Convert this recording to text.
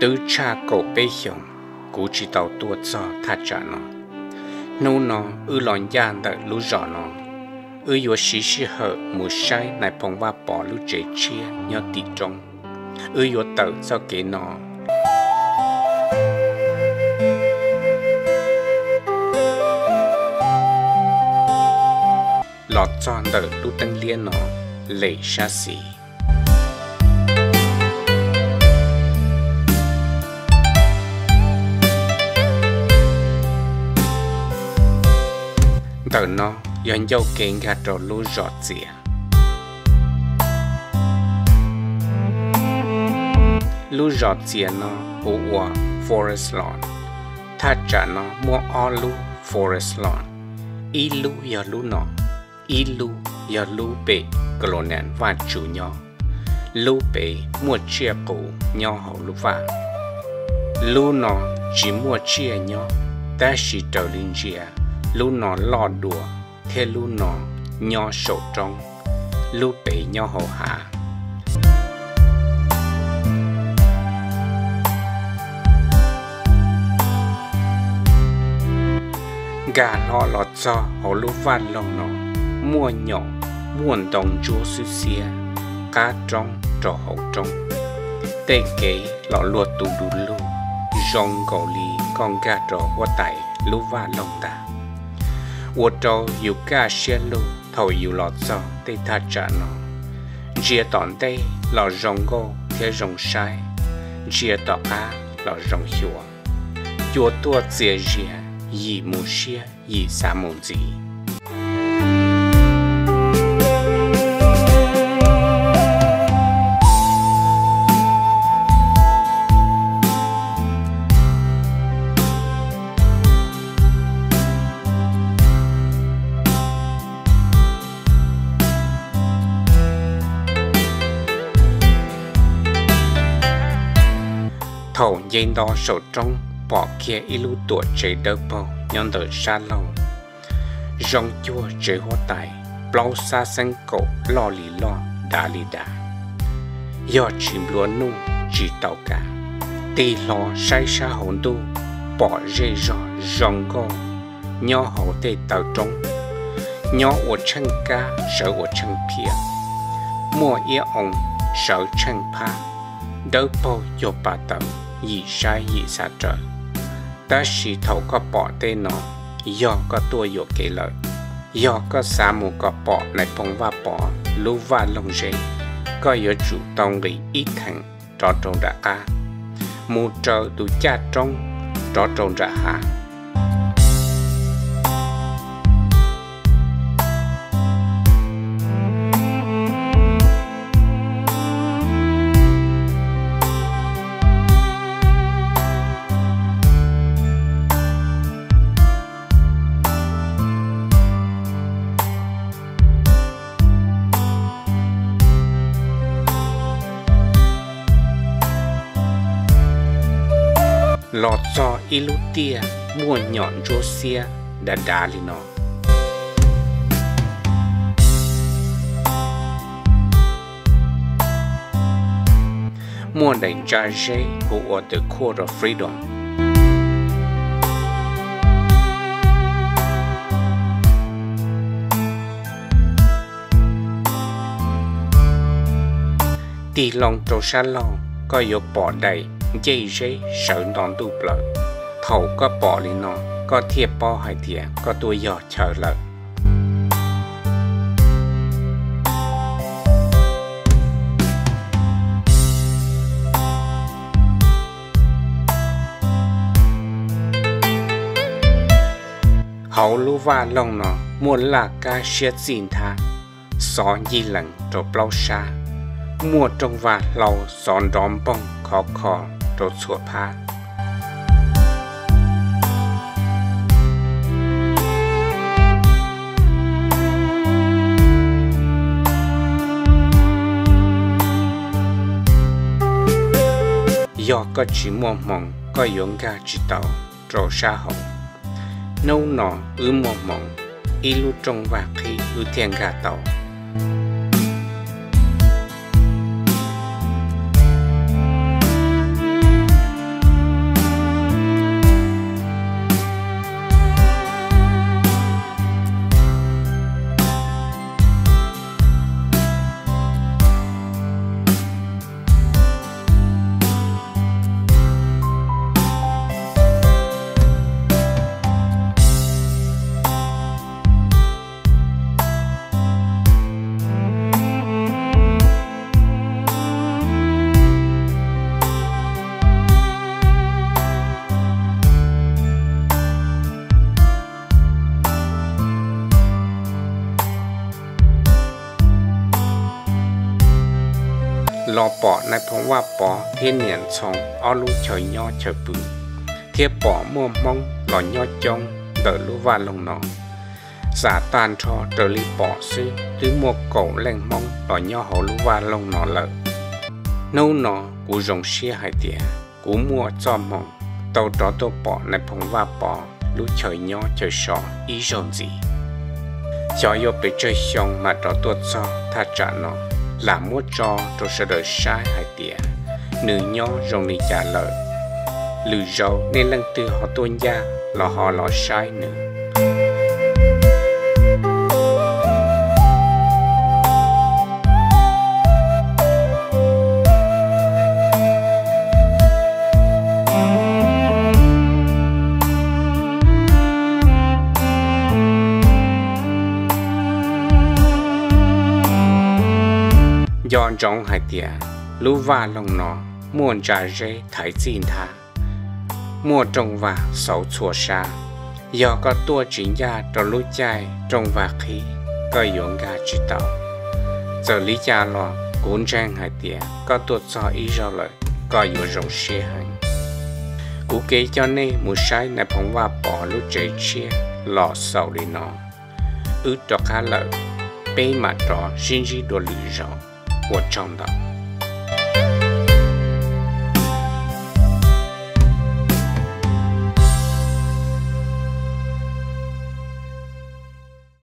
tứ cha cậu bê hiểm, cú chỉ tàu tua cho thà trả nó. Nô nó, ư lòn gia đợi lú rõ nó. Ư yếu xí xí hở, mù sai này phong va bỏ lú chế chia nhau tị trong ư yếu tờ cho kế nó. Lọt cho đợi lú tân liên nó, lệ xa xỉ. Tờ nó yon dâu kiện gà trò lưu rọt dìa lưu rọt dìa nó hú ua forest lawn. Tha trả nó mua o lú forest lawn. Y lú ya lưu nó y lú ya lú bệ colonial và chủ nhỏ lưu bệ mua chia cổ nhỏ hậu lú vàng. Lú nó chỉ mua chia nhỏ ta chỉ trở linh chia lu nó lò đùa thế lu nó nho sổ trong lu bể nho hồ hạ. Gà lò lọt cho hồ lu van lòng nó mua nhỏ muôn đồng chúa sư xia cá trong, trò hậu trong. Tê kế lọ luộc tù đù lu rong gò lì con gà trò hoa tài lu va lòng ta. 我找有家些路，头有老早对他站了，接当地老容个贴容晒，接到啊老容hiệu，有多节日，一木些一三木子。 Thầu dây đo sổ trong bỏ kia ilu tuổi chế đỡ bầu nhân đời xa lâu. Rong chua chế hoa tài bao xa sang cổ lo lì lo đá lì đá do chìm lúa nu chỉ tàu cả. Tì lo say xa hồn tu, bỏ rê rò rong go nho hậu tê tàu trong nho ở chân ca, sợ ở chân pia mua ia ông sợ chân pa đỡ bầu cho bà tàu yi sai yi sa trở ta chỉ thầu có bỏ tên nó do có tua yo kê lợi do có xa mù có bỏ này phong va bỏ lu va lông dây có yo chủ tông lý ít thẳng, trò trông đã ca mù trờ tu cha trong trò trông đã hạ lọt cho ilutia mua nhọn rosia đã đà lên nó mua đánh trái dây của the Court of Freedom. Tì lòng trâu xa lòng coi yếu bỏ đầy dây dây sợ đón tu lợ thầu có bỏ lên nó, có thiệp bỏ hai tía có tôi giò chờ lợ hậu lu và long nó muốn là ca sẽ xin tha, xó di lần trộp lâu xa. Mua trong và lâu, xón đóm bông khó khó trột sủa pha do có chỉ mò mỏng có yong ga chỉ tàu trò xa hồng. Nâu nọ ư mộng, mỏng ilu trong và khi ư thiên ga tàu lo bỏ nãy phong hoa bỏ thiên niên trong ao lu trời nho trời bự. Thiết bỏ mua mong lò nho trong đỡ lu và lồng nọ. Giả tàn cho đỡ li bỏ suy tứ mua cổ lên mong lò nho hồ lu và lồng nọ lợ nâu nọ, cú rồng xia hai tía, cú mua cho mong tàu đó tàu bỏ nãy phong hoa bỏ, lu trời nho trời sọ, ý rồng gì? Cho yêu bị chơi xong mà đó tốt cho, tha trả nó là mua cho, rồi sẽ đợi sai hai tía. Nữ nho rong đi trả lời lừa dâu nên lần từ họ tuôn ra là họ lo sai nữa. Dọn trong hai tia lũ và lòng nó muôn trả rễ thái chín tha mùa trồng và sáu chùa xa do có tua chính gia cho lũ chai trong và khí có dụng gà chỉ tàu giờ lý cha lo cuốn trang hai tia có tua cho ý ra lợi có dụng rộng xe hành cú kế cho nên một sai này phong và bỏ lũ trẻ chia, lò sầu đi nó ước cho khá lợi bê mà trò xin gì đồ lý rộng 我撞的。